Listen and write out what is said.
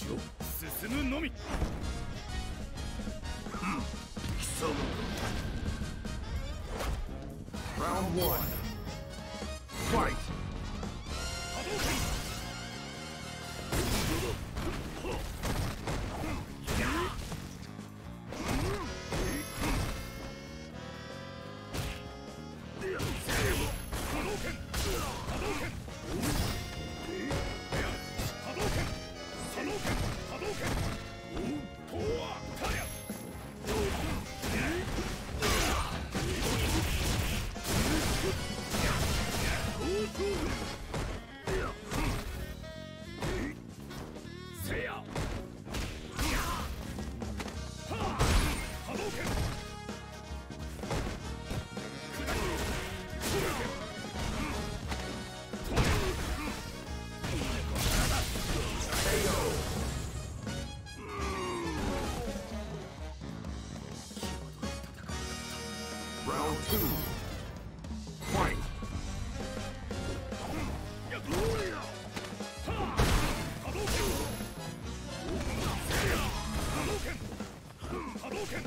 進むのみ、ファイト Round two. Yeah.